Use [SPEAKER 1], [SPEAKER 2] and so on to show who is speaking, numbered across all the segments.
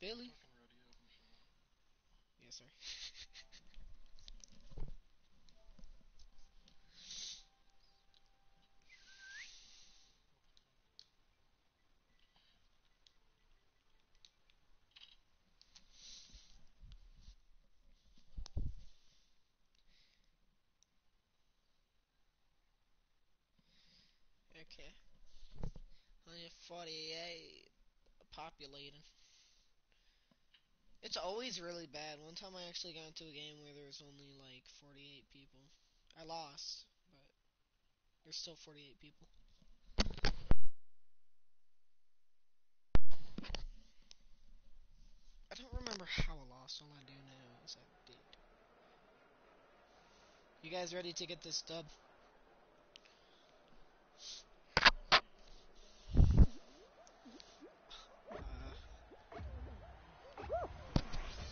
[SPEAKER 1] Billy?
[SPEAKER 2] Fucking ready up and shit.
[SPEAKER 1] Yes, sir. Okay. 148 populating. It's always really bad. One time I actually got into a game where there was only like 48 people. I lost, but there's still 48 people. I don't remember how I lost. All I do know is I did. You guys ready to get this dub? Uh,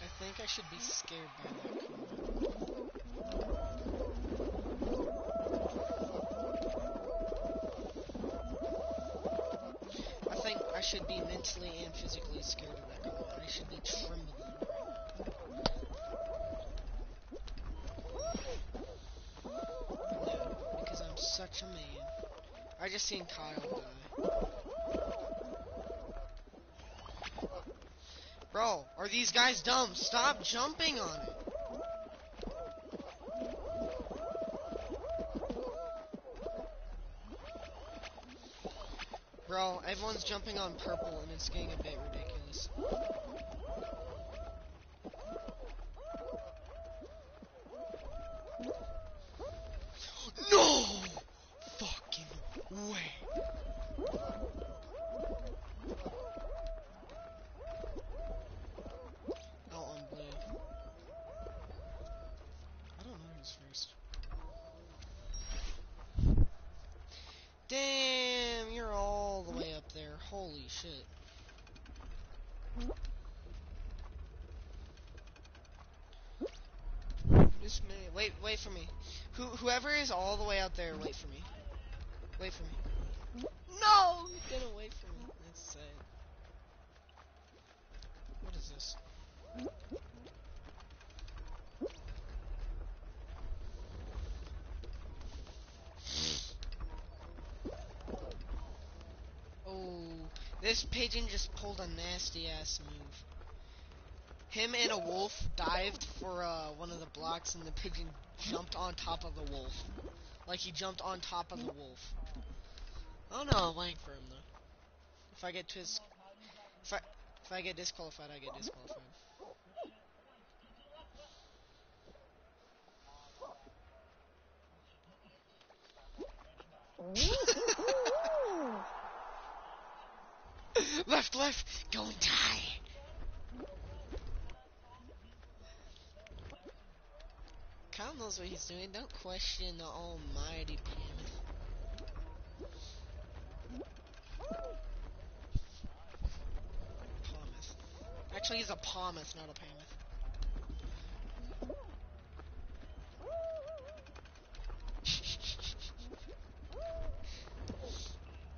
[SPEAKER 1] I think I should be scared by that. I think I should be mentally and physically scared of that comment. I should be trembling. No, because I'm such a man. I just seen Kyle die. Bro, are these guys dumb? Stop jumping on it. Bro, everyone's jumping on purple and it's getting a bit ridiculous. No! Fucking way. Out on blue. I don't know who's first. Damn, you're all the way up there. Holy shit. This man, wait, wait for me. Who, whoever is all the way out there, wait for me. Wait for me. No, you didn't wait for me. That's sad. What is this? Oh, this pigeon just pulled a nasty ass move. Him and a wolf dived for uh, one of the blocks, and the pigeon jumped on top of the wolf. Like he jumped on top of the wolf. Oh no, I'm waiting for him though. If I get his, if I if I get disqualified, I get disqualified. left, left, go and die. Kyle knows what he's doing. Don't question the almighty. Palmeth. Actually, he's a Palmeth, not a Pameth.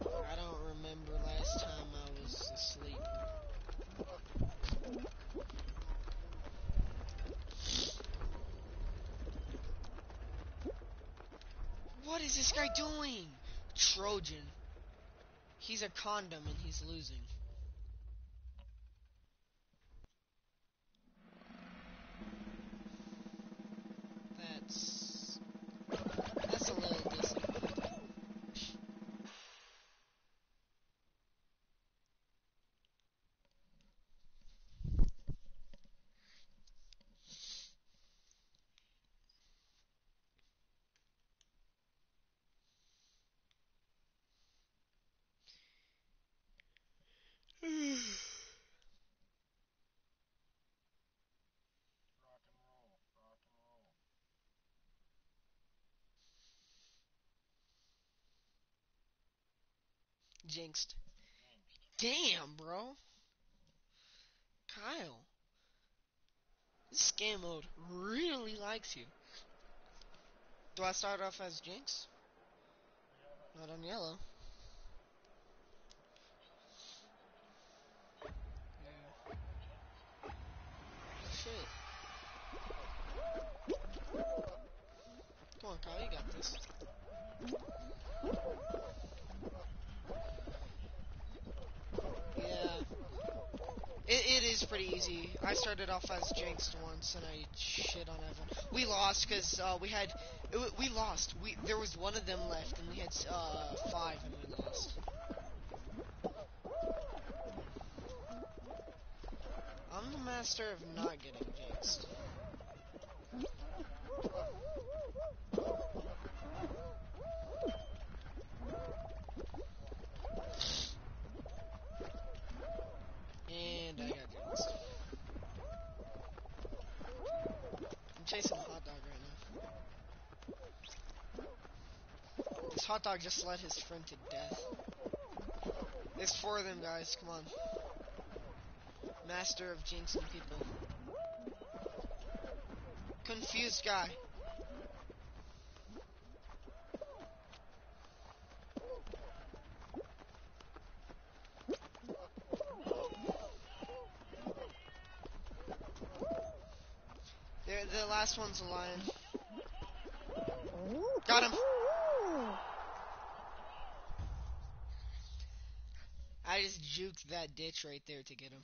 [SPEAKER 1] I don't remember last time I was asleep. What is this guy doing? Trojan. He's a condom and he's losing. jinxed. Damn, bro. Kyle. This game mode really likes you. Do I start off as Jinx? Not on yellow. Yeah. Shit. Come on, Kyle, you got this. Easy. I started off as Jinxed once, and I shit on everyone. We lost because uh, we had we lost. We there was one of them left, and we had uh, five, and we lost. I'm the master of not getting jinxed. And I got jinxed. I'm chasing a hot dog right now. This hot dog just led his friend to death. There's four of them guys, come on. Master of jinxing people. Confused guy. The last one's a lion. Got him. I just juked that ditch right there to get him.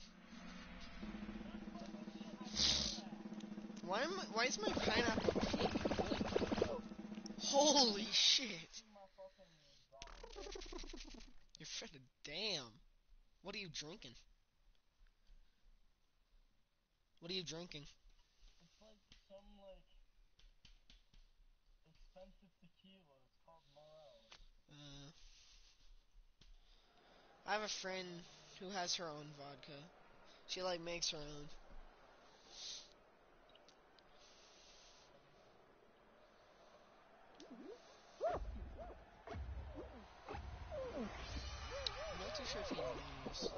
[SPEAKER 1] Why am I, why is my pineapple pink? Holy shit! You're finna damn. What are you drinking? What are you drinking?
[SPEAKER 2] It's like some like expensive tequila. It's called Morel.
[SPEAKER 1] Uh, I have a friend who has her own vodka. She like makes her own. I'm not too sure if he knows.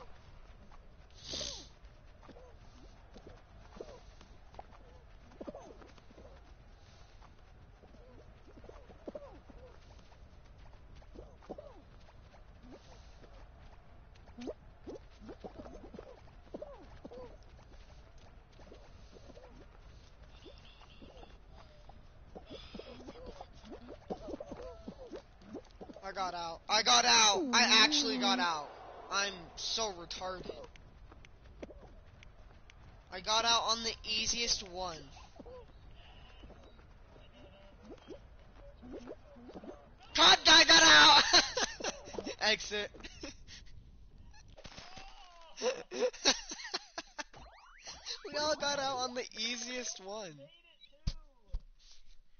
[SPEAKER 1] I got out. I got out. I actually got out. I'm so retarded. I got out on the easiest one. God, I got out! Exit. we all got out on the easiest one.
[SPEAKER 2] Made it too.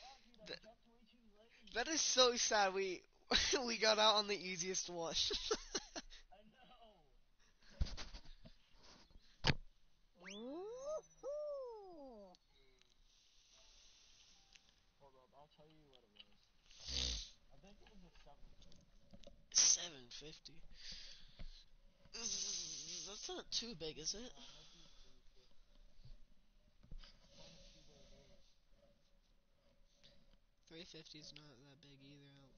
[SPEAKER 2] Fuck, dude, I
[SPEAKER 1] Th-
[SPEAKER 2] jumped way too late.
[SPEAKER 1] That is so sad. We we got out on the easiest one.
[SPEAKER 2] I know. Hold up, I'll tell you what it was. I think it was a seven.
[SPEAKER 1] Seven fifty. That's not too big, is it? 350 is not that big either.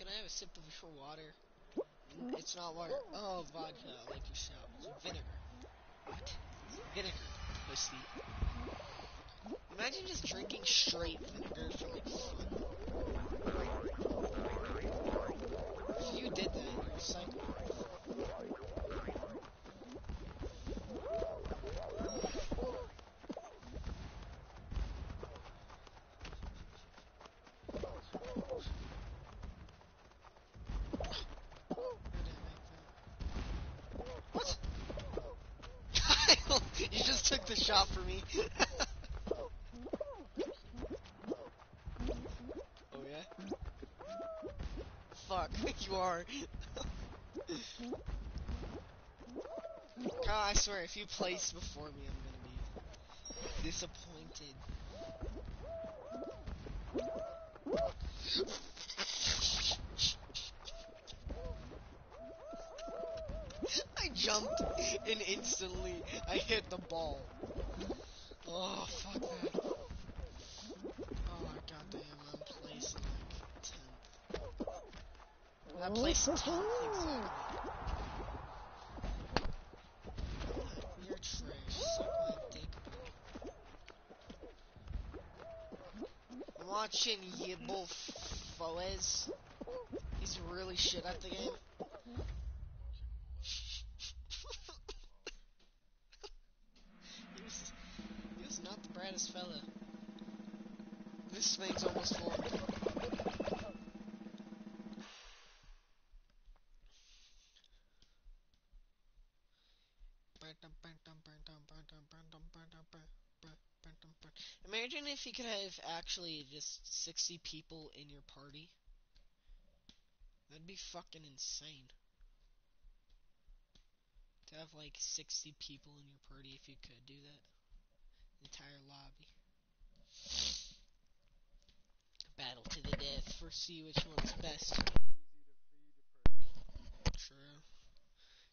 [SPEAKER 1] Can I have a sip of your water? It's not water. Oh, vodka, like you shout. It's vinegar. What? Vinegar, pussy. Imagine just drinking straight vinegar for like fun. You did that, shot for me. oh yeah? Fuck, you are. God, I swear, if you place before me, I'm gonna be disappointed. I jumped, and instantly I hit the ball. Oh, fuck that. Oh, goddamn, I'm placed like 10th. I placed 10th, exactly. You're trash. Suck my dick, bro. Watching Yibble Foez. He's really shit at the game. This thing's almost full. Imagine if you could have actually just 60 people in your party. That'd be fucking insane. To have like 60 people in your party if you could do that. Entire lobby. Battle to the death see which one's best. True.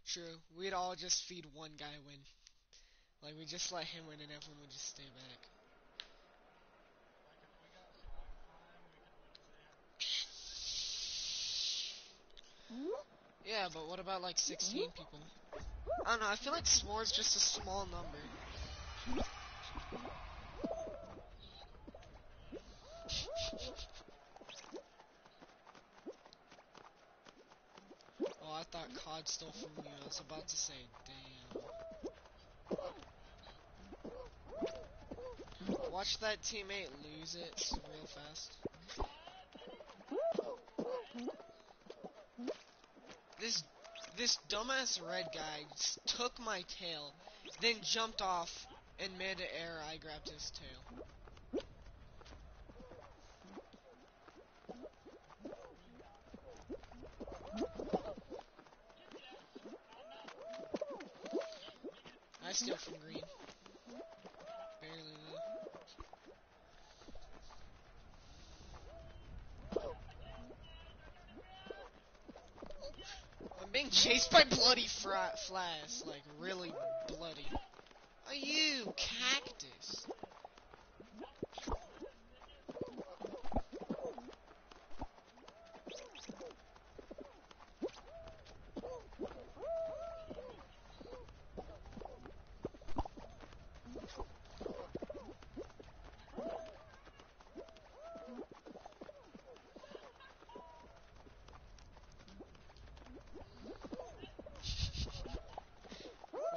[SPEAKER 1] True. We'd all just feed one guy win. Like we just let him win and everyone would just stay back. Yeah, but what about like 16 people? I don't know, I feel like s'mores just a small number. I thought COD stole from you. I was about to say, damn. Watch that teammate lose it real fast. This this dumbass red guy took my tail, then jumped off in mid-air. I grabbed his tail. Steal from green. Barely. I'm being chased by bloody flies, like really bloody. Are you cactus?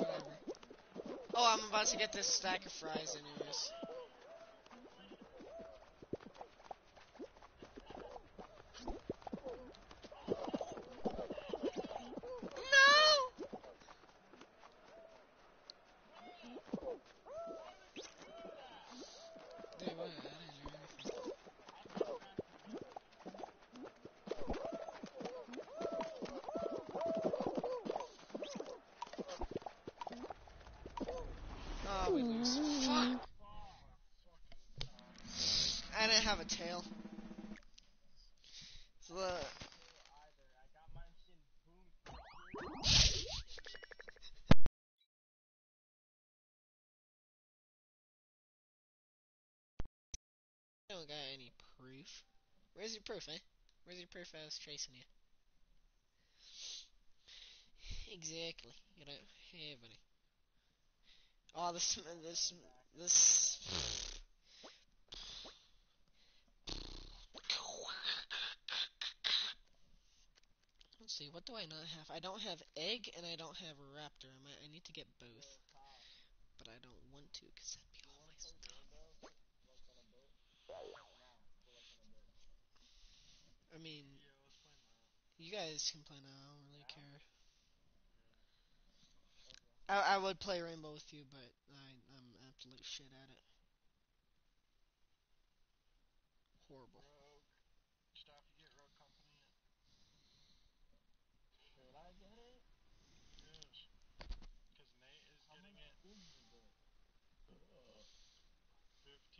[SPEAKER 1] Whatever. Oh, I'm about to get this stack of fries anyways. No! Dude, what? I didn't do anything. Oh, we lose. Fuck! I didn't have a tail.
[SPEAKER 2] I
[SPEAKER 1] don't got any proof. Where's your proof, eh? Where's your proof I was chasing you? Exactly. You don't have any. Oh, this, this, this. See, what do I not have? I don't have egg and I don't have raptor. I, might, I need to get both, but I don't want to because that'd be always tough. I mean, you guys can play now. I don't really care. I, I would play Rainbow with you, but I, I'm absolute shit at it.